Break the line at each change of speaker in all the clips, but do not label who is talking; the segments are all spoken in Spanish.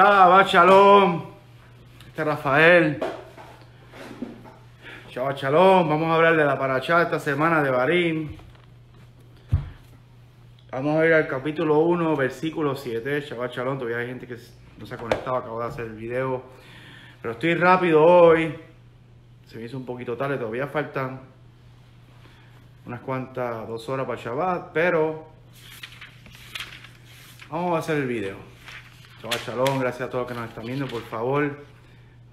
Shabbat Shalom. Este es Rafael. Shabbat Shalom. Vamos a hablar de la paracha esta semana de Barim. Vamos a ir al capítulo 1, versículo 7. Shabbat Shalom. Todavía hay gente que no se ha conectado. Acabo de hacer el video. Pero estoy rápido hoy. Se me hizo un poquito tarde. Todavía faltan unas cuantas, dos horas para Shabbat. Pero vamos a hacer el video. Shabbat Shalom, gracias a todos los que nos están viendo, por favor.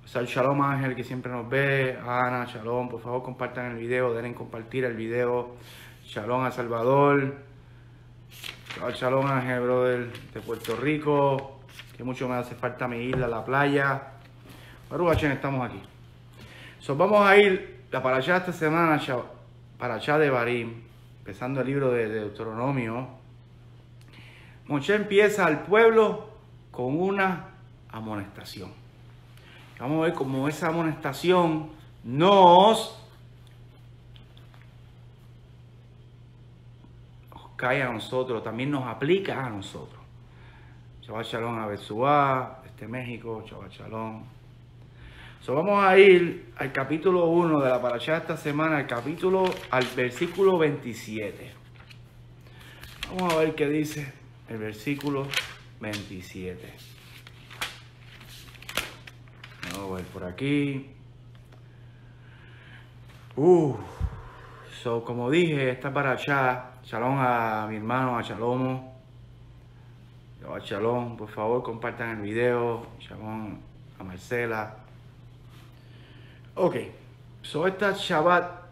Sal Shalom Ángel, que siempre nos ve. Ana, Shalom, por favor compartan el video, den en compartir el video. Shalom a Salvador. Shabbat Shalom Ángel, brother, de Puerto Rico. Que mucho me hace falta mi isla, la playa. Baruch estamos aquí. So, vamos a ir, la para allá esta semana, para allá de Barim, empezando el libro de Deuteronomio. Moshe empieza al pueblo con una amonestación. Vamos a ver cómo esa amonestación nos cae a nosotros, también nos aplica a nosotros. Chaval Shalom a Betsuá, este México, Chaval Shalom. So, vamos a ir al capítulo 1 de la paracha de esta semana, al capítulo, al versículo 27. Vamos a ver qué dice el versículo 27. Vamos a ver por aquí. Uh, so, como dije, esta para allá. Shalom a mi hermano, a Shalomo. A Shalom, por favor, compartan el video. Shalom a Marcela. Ok, so esta Shabbat,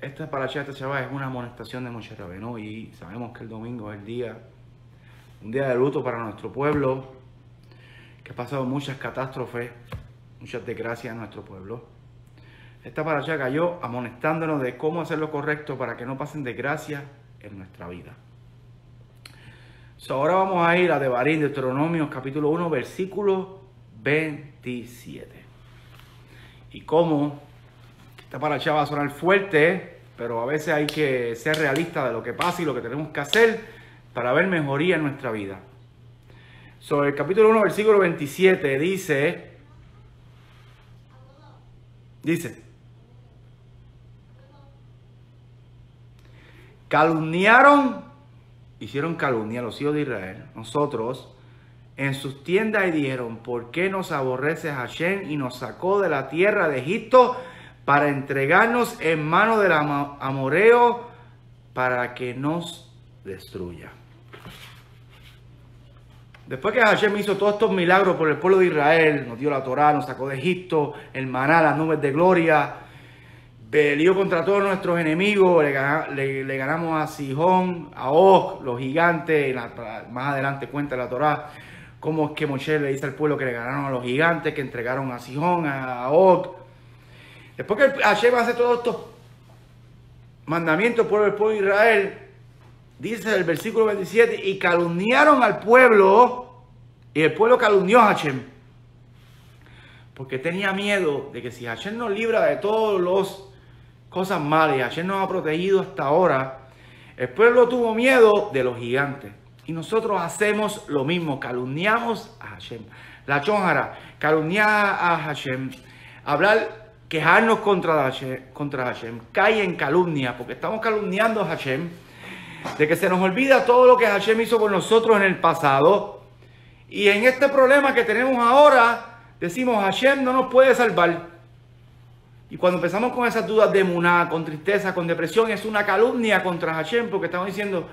esta para allá, esta Shabbat es una amonestación de Moshe Rabbeinu y sabemos que el domingo es el día un día de luto para nuestro pueblo, que ha pasado muchas catástrofes, muchas desgracias en nuestro pueblo. Esta para allá cayó amonestándonos de cómo hacer lo correcto para que no pasen desgracias en nuestra vida. ahora vamos a ir a Devarim, Deuteronomio capítulo 1, versículo 27. Y cómo esta para allá va a sonar fuerte, pero a veces hay que ser realista de lo que pasa y lo que tenemos que hacer para ver mejoría en nuestra vida. Sobre el capítulo 1, versículo 27 dice, dice, calumniaron, hicieron calumnia a los hijos de Israel, nosotros, en sus tiendas y dijeron, ¿por qué nos aborrece Hashem y nos sacó de la tierra de Egipto para entregarnos en mano del amoreo para que nos destruya? Después que Hashem hizo todos estos milagros por el pueblo de Israel, nos dio la Torá, nos sacó de Egipto, el maná, las nubes de gloria, peleó contra todos nuestros enemigos, le, ganamos a Sihón, a Og, los gigantes, más adelante cuenta la Torá, cómo es que Moshe le dice al pueblo que le ganaron a los gigantes, que entregaron a Sihón, a, Og. Después que Hashem hace todos estos mandamientos por el pueblo de Israel, dice el versículo 27, y calumniaron al pueblo, y el pueblo calumnió a Hashem, porque tenía miedo de que si Hashem nos libra de todas las cosas malas, y Hashem nos ha protegido hasta ahora, el pueblo tuvo miedo de los gigantes. Y nosotros hacemos lo mismo, calumniamos a Hashem. La chonjara, calumniar a Hashem, hablar, quejarnos contra Hashem, contra Hashem, cae en calumnia, porque estamos calumniando a Hashem de que se nos olvida todo lo que Hashem hizo con nosotros en el pasado. Y en este problema que tenemos ahora, decimos, Hashem no nos puede salvar. Y cuando empezamos con esas dudas de muná, con tristeza, con depresión, es una calumnia contra Hashem, porque estamos diciendo,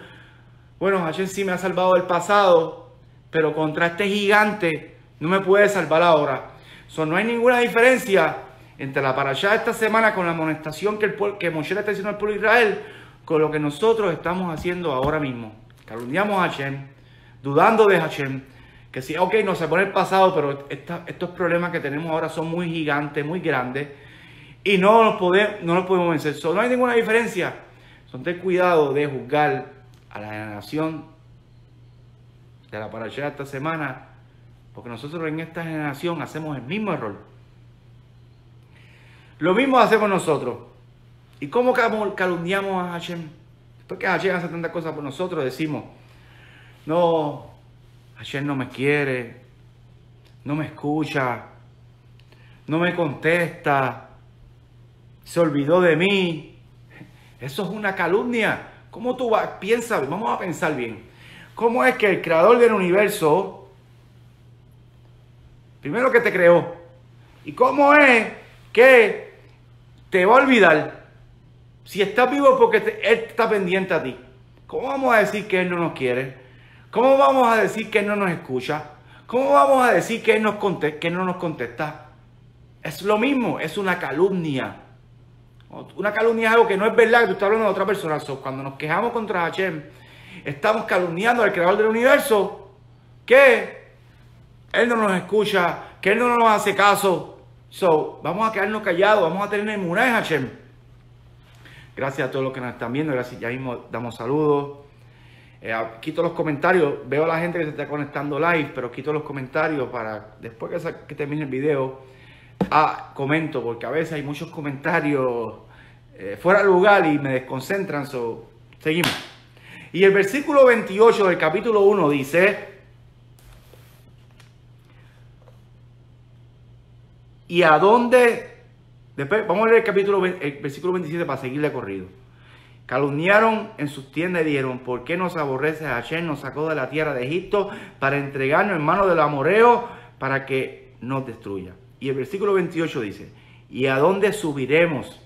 bueno, Hashem sí me ha salvado del pasado, pero contra este gigante no me puede salvar ahora. So, no hay ninguna diferencia entre la parashá esta semana con la amonestación que, el, que Moshe le está diciendo al pueblo de Israel con lo que nosotros estamos haciendo ahora mismo. Calumniamos a Hashem, dudando de Hashem, que sí, ok, no se pone el pasado, pero estos problemas que tenemos ahora son muy gigantes, muy grandes, y no los podemos, no los podemos vencer. no hay ninguna diferencia. Son cuidado de juzgar a la generación de la parachera esta semana, porque nosotros en esta generación hacemos el mismo error. Lo mismo hacemos nosotros. ¿Y cómo calumniamos a Hashem? Porque Hashem hace tantas cosas por nosotros, decimos, no, Hashem no me quiere, no me escucha, no me contesta, se olvidó de mí. Eso es una calumnia. ¿Cómo tú vas? Piensa, vamos a pensar bien. ¿Cómo es que el creador del universo, primero que te creó, y cómo es que te va a olvidar si estás vivo porque Él está pendiente a ti? ¿Cómo vamos a decir que Él no nos quiere? ¿Cómo vamos a decir que Él no nos escucha? ¿Cómo vamos a decir que Él, no nos contesta? Es lo mismo, es una calumnia. Una calumnia es algo que no es verdad, que tú estás hablando de otra persona. cuando nos quejamos contra Hashem, estamos calumniando al creador del universo, que Él no nos escucha, que Él no nos hace caso. So, vamos a quedarnos callados, vamos a tener inmunidad en Hashem. Gracias a todos los que nos están viendo, gracias, ya mismo damos saludos. Eh, quito los comentarios, veo a la gente que se está conectando live, pero quito los comentarios para después que, termine el video, ah, comento, porque a veces hay muchos comentarios eh, fuera de lugar y me desconcentran, so, seguimos. Y el versículo 28 del capítulo 1 dice, ¿y a dónde? Después, vamos a leer el capítulo, el versículo 27 para seguirle corrido. Calumniaron en sus tiendas y dijeron, ¿por qué nos aborrece Hashem? Nos sacó de la tierra de Egipto para entregarnos en manos del amoreo para que nos destruya. Y el versículo 28 dice, ¿y a dónde subiremos?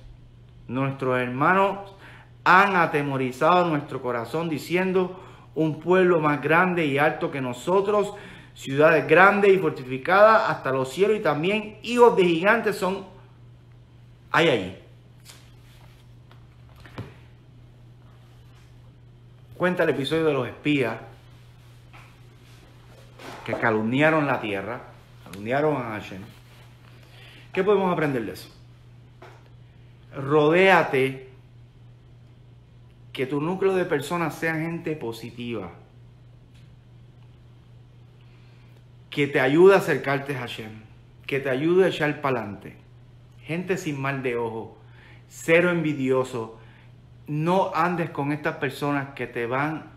Nuestros hermanos han atemorizado nuestro corazón diciendo, un pueblo más grande y alto que nosotros, ciudades grandes y fortificadas hasta los cielos y también hijos de gigantes son, hay allí. cuenta el episodio de los espías que calumniaron la tierra, calumniaron a Hashem. ¿Qué podemos aprender de eso? Rodéate que tu núcleo de personas sea gente positiva, que te ayude a acercarte a Hashem, que te ayude a echar para adelante. Gente sin mal de ojo, cero envidioso, no andes con estas personas que te van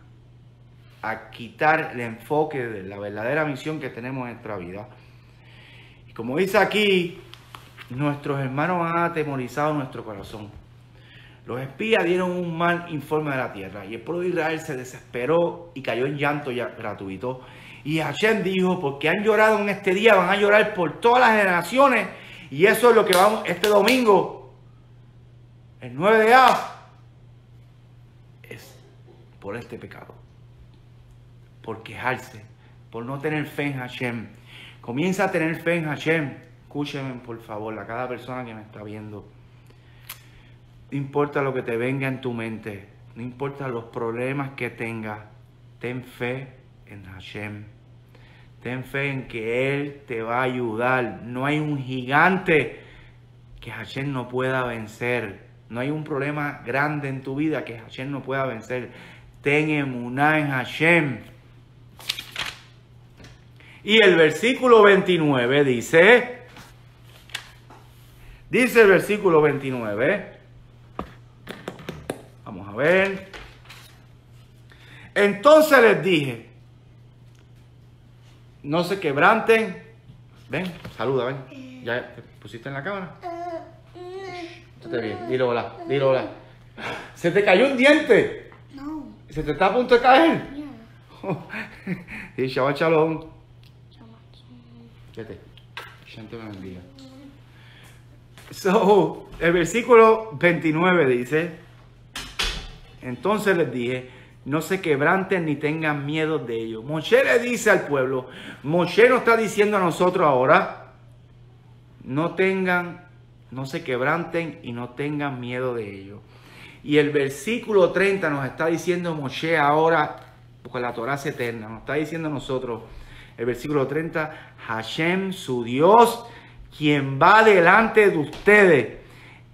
a quitar el enfoque de la verdadera misión que tenemos en nuestra vida. Y como dice aquí, nuestros hermanos han atemorizado nuestro corazón. Los espías dieron un mal informe de la tierra y el pueblo de Israel se desesperó y cayó en llanto ya gratuito. Y Hashem dijo, porque han llorado en este día, van a llorar por todas las generaciones. Y eso es lo que vamos este domingo, el 9 de Av, por este pecado, por quejarse, por no tener fe en Hashem. Comienza a tener fe en Hashem. Escúcheme, por favor, a cada persona que me está viendo. No importa lo que te venga en tu mente, no importa los problemas que tengas, ten fe en Hashem. Ten fe en que Él te va a ayudar. No hay un gigante que Hashem no pueda vencer. No hay un problema grande en tu vida que Hashem no pueda vencer ten emuná en Hashem. Y el versículo 29 dice, dice el versículo 29, vamos a ver, entonces les dije, no se quebranten, ven, saluda, ven, ya te pusiste en la cámara. Estate bien, dilo hola, dilo hola. Se te cayó un diente. ¿Se te está a punto de caer? y Shabbat Shalom. Fíjate. Shanto me bendiga. So, el versículo 29 dice, entonces les dije, no se quebranten ni tengan miedo de ellos. Moshe le dice al pueblo, Moshe nos está diciendo a nosotros ahora, no tengan, no se quebranten y no tengan miedo de ellos. Y el versículo 30 nos está diciendo Moshe ahora, porque la Torah es eterna, nos está diciendo nosotros, el versículo 30, Hashem, su Dios, quien va delante de ustedes,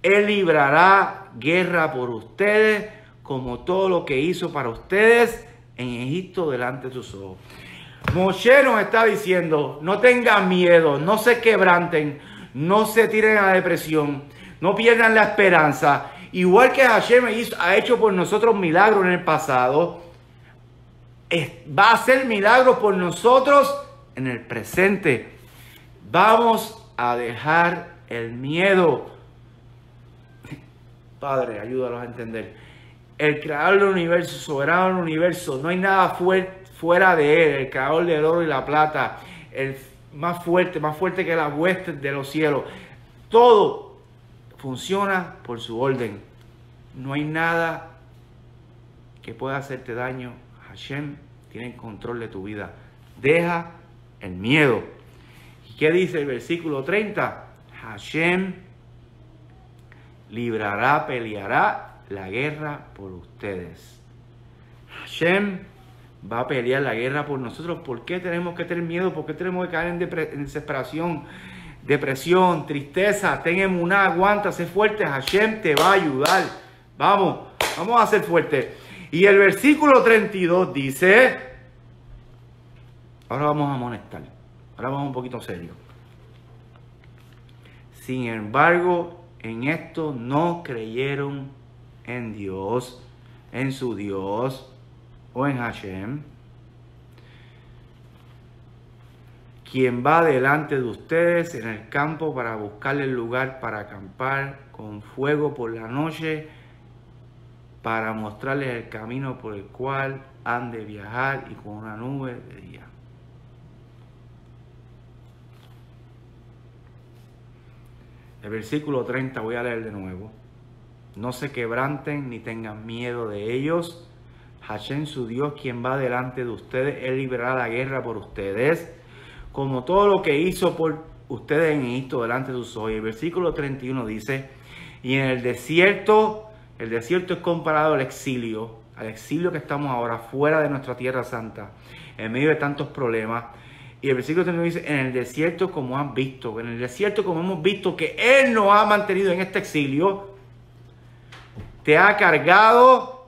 Él librará guerra por ustedes, como todo lo que hizo para ustedes en Egipto delante de sus ojos. Moshe nos está diciendo, no tengan miedo, no se quebranten, no se tiren a la depresión, no pierdan la esperanza igual que Hashem ha hecho por nosotros milagros en el pasado, va a hacer milagros por nosotros en el presente. Vamos a dejar el miedo. Padre, ayúdalos a entender. El creador del universo, soberano del universo, no hay nada fuera de él, el creador del oro y la plata, el más fuerte, más fuerte que la huestes de los cielos. Todo funciona por su orden. No hay nada que pueda hacerte daño. Hashem tiene control de tu vida. Deja el miedo. ¿Y qué dice el versículo 30? Hashem librará, peleará la guerra por ustedes. Hashem va a pelear la guerra por nosotros. ¿Por qué tenemos que tener miedo? ¿Por qué tenemos que caer en, desesperación, depresión, tristeza? Ten una aguanta, sé fuerte. Hashem te va a ayudar. Vamos, vamos a ser fuertes. Y el versículo 32 dice, ahora vamos a amonestar, ahora vamos un poquito serio. Sin embargo, en esto no creyeron en Dios, en su Dios o en Hashem, quien va delante de ustedes en el campo para buscarle el lugar para acampar con fuego por la noche para mostrarles el camino por el cual han de viajar y con una nube de día. El versículo 30 voy a leer de nuevo. No se quebranten ni tengan miedo de ellos. Hashem su Dios, quien va delante de ustedes, Él librará la guerra por ustedes, como todo lo que hizo por ustedes en Egipto delante de sus ojos. El versículo 31 dice, y en el desierto el desierto es comparado al exilio, al exilio que estamos ahora fuera de nuestra tierra santa, en medio de tantos problemas. Y el versículo 31 dice, en el desierto como han visto, en el desierto como hemos visto que Él nos ha mantenido en este exilio, te ha cargado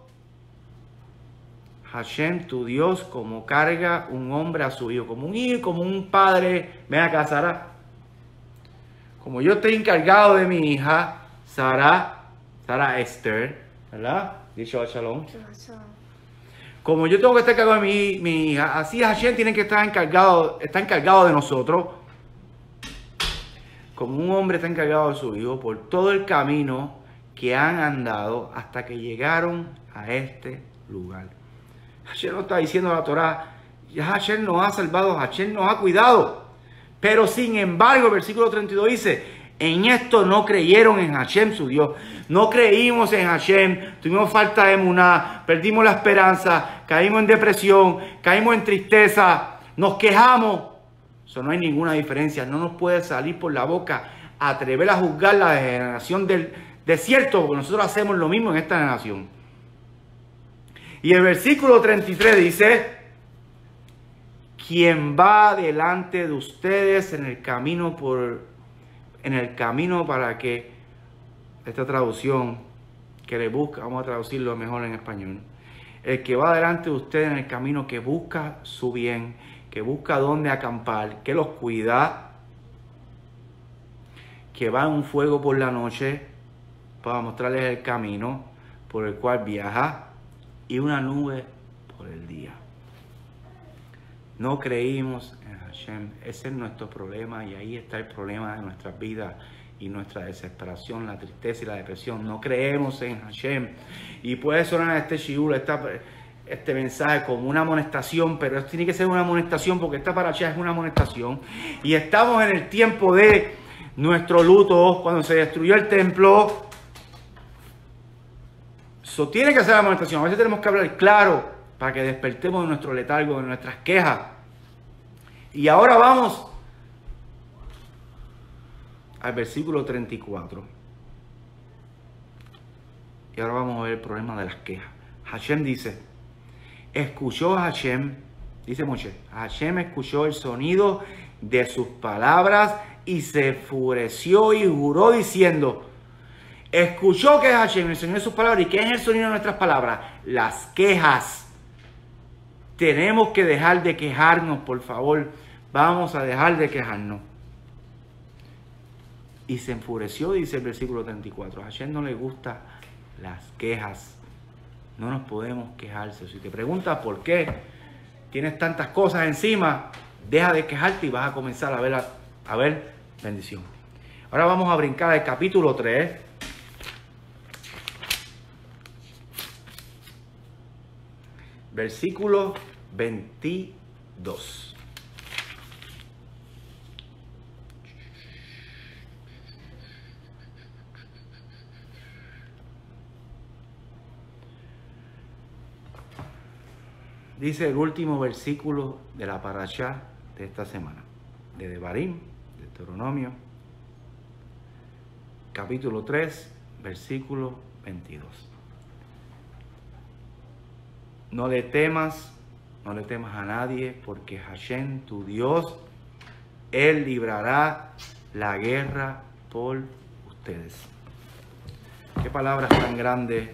Hashem, tu Dios, como carga un hombre a su hijo, como un hijo, como un padre, ven acá Sara, como yo estoy encargado de mi hija, Sara, Sara Esther, ¿verdad? Dicho Shalom. Como yo tengo que estar encargado de mi, mi hija, así Hashem tiene que estar encargado, está encargado de nosotros. Como un hombre está encargado de su hijo por todo el camino que han andado hasta que llegaron a este lugar. Hashem nos está diciendo la Torah, Hashem nos ha salvado, Hashem nos ha cuidado. Pero sin embargo, el versículo 32 dice, en esto no creyeron en Hashem, su Dios. No creímos en Hashem, tuvimos falta de emuná, perdimos la esperanza, caímos en depresión, caímos en tristeza, nos quejamos. Eso no hay ninguna diferencia. No nos puede salir por la boca atrever a juzgar la generación del desierto, porque nosotros hacemos lo mismo en esta generación. Y el versículo 33 dice, quien va delante de ustedes en el camino por en el camino para que esta traducción que le busca, vamos a traducirlo mejor en español, el que va delante de usted en el camino que busca su bien, que busca dónde acampar, que los cuida, que va en un fuego por la noche para mostrarles el camino por el cual viaja y una nube por el día. No creímos ese es nuestro problema y ahí está el problema de nuestras vidas y nuestra desesperación, la tristeza y la depresión. No creemos en Hashem. Y puede sonar este shiur, este mensaje como una amonestación, pero tiene que ser una amonestación porque esta paracha es una amonestación. Y estamos en el tiempo de nuestro luto, cuando se destruyó el templo. Eso tiene que ser la amonestación. A veces tenemos que hablar claro para que despertemos de nuestro letargo, de nuestras quejas. Y ahora vamos al versículo 34. Y ahora vamos a ver el problema de las quejas. Hashem dice, escuchó a Hashem, dice Moshe, Hashem escuchó el sonido de sus palabras y se enfureció y juró diciendo, escuchó que Hashem enseñó sus palabras y qué es el sonido de nuestras palabras, las quejas. Tenemos que dejar de quejarnos, por favor. Vamos a dejar de quejarnos. Y se enfureció, dice el versículo 34. A Hashem no le gustan las quejas. No nos podemos quejarse. Si te preguntas por qué tienes tantas cosas encima, deja de quejarte y vas a comenzar a ver A ver, bendición. Ahora vamos a brincar al capítulo 3. Versículo 22. Dice el último versículo de la parashá de esta semana, de Devarim, de Deuteronomio, capítulo 3, versículo 22. No le temas, no le temas a nadie, porque Hashem, tu Dios, Él librará la guerra por ustedes. Qué palabras tan grandes,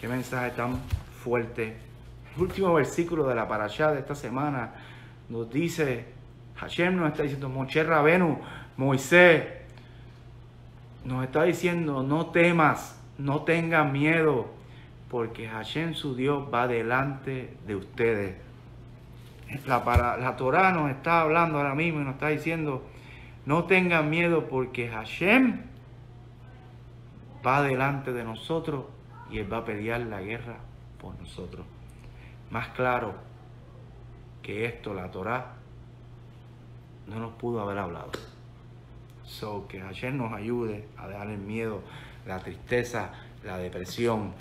qué mensaje tan fuerte el último versículo de la parashá de esta semana nos dice, Hashem nos está diciendo, Moche Rabenu, Moisés, nos está diciendo, no temas, no tengan miedo, porque Hashem su Dios va delante de ustedes. La, para, Torah nos está hablando ahora mismo y nos está diciendo, no tengan miedo porque Hashem va delante de nosotros y Él va a pelear la guerra por nosotros más claro que esto, la Torá, no nos pudo haber hablado. So, que ayer nos ayude a dejar el miedo, la tristeza, la depresión,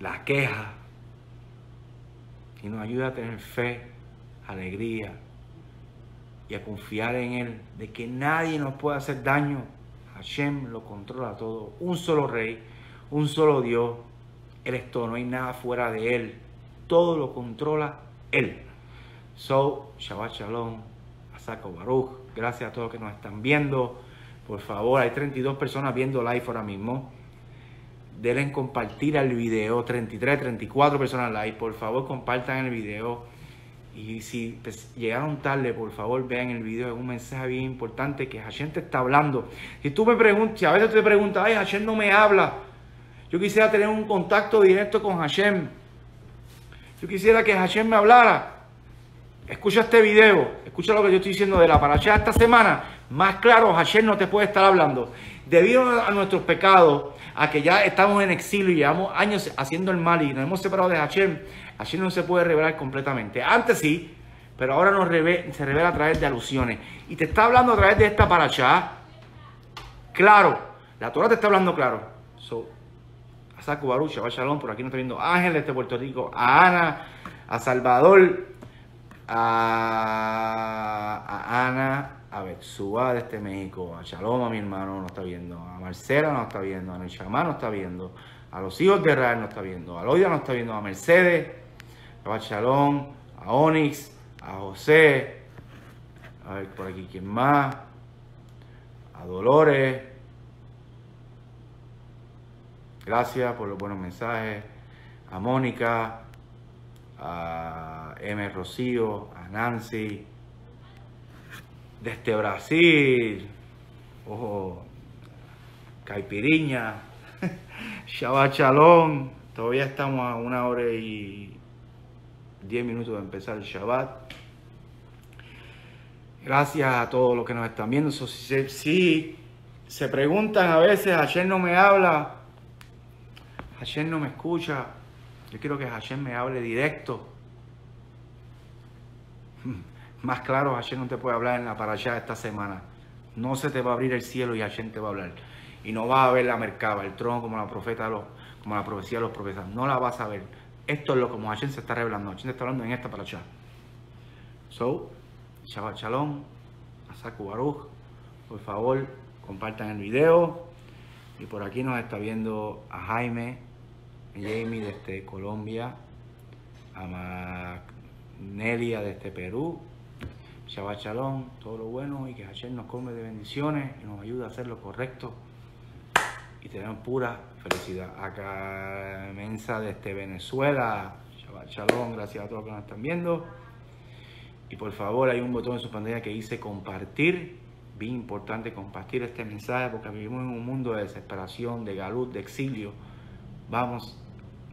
la queja, y nos ayude a tener fe, alegría y a confiar en Él, de que nadie nos puede hacer daño. Hashem lo controla todo. Un solo rey, un solo Dios, él es todo, no hay nada fuera de Él. Todo lo controla Él. So, Shabbat Shalom, Asako Baruch. Gracias a todos que nos están viendo. Por favor, hay 32 personas viendo live ahora mismo. Denle compartir el video. 33, 34 personas live. Por favor, compartan el video. Y si pues, llegaron tarde, por favor, vean el video. Es un mensaje bien importante que Hashem te está hablando. Si tú me preguntas, si a veces te preguntas, ay, Hashem no me habla. Yo quisiera tener un contacto directo con Hashem. Yo quisiera que Hashem me hablara. Escucha este video, escucha lo que yo estoy diciendo de la paracha esta semana. Más claro, Hashem no te puede estar hablando. Debido a nuestros pecados, a que ya estamos en exilio y llevamos años haciendo el mal y nos hemos separado de Hashem, Hashem no se puede revelar completamente. Antes sí, pero ahora nos se revela a través de alusiones. Y te está hablando a través de esta paracha. Claro, la Torah te está hablando claro. So, a Saco Baruch, a Shalom, por aquí nos está viendo Ángeles de Puerto Rico, a Ana, a Salvador, a, Ana, a Betsua de este México, a Shalom mi hermano nos está viendo, a Marcela nos está viendo, a Nechamá nos está viendo, a los hijos de Israel nos está viendo, a Loida nos está viendo, a Mercedes, a Shalom, a Onyx, a José, a ver por aquí quién más, a Dolores, Gracias por los buenos mensajes. A Mónica, a M. Rocío, a Nancy, desde Brasil, ojo, Caipiriña, Shabbat Shalom. Todavía estamos a una hora y diez minutos de empezar el Shabbat. Gracias a todos los que nos están viendo. Si, si se preguntan a veces, ayer no me habla, Hashem no me escucha. Yo quiero que Hashem me hable directo. Más claro, Hashem no te puede hablar en la parasha esta semana. No se te va a abrir el cielo y Hashem te va a hablar. Y no vas a ver la mercaba, el trono como la profeta, como la profecía de los profetas. No la vas a ver. Esto es lo como Hashem se está revelando. Hashem está hablando en esta parasha. So, Shabbat Shalom, Asaku Baruch. Por favor, compartan el video. Y por aquí nos está viendo a Jaime Jamie desde Colombia, a Nelia desde Perú, Shabbat Shalom, todo lo bueno y que Hashem nos come de bendiciones y nos ayude a hacer lo correcto y tener pura felicidad. Acá Mensa desde Venezuela, Shabbat Shalom, gracias a todos los que nos están viendo. Y por favor, hay un botón en su pantalla que dice compartir. Bien importante compartir este mensaje porque vivimos en un mundo de desesperación, de galut, de exilio. Vamos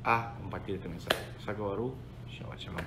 a compartir este mensaje. Saco Barú, Shabbat Shalom.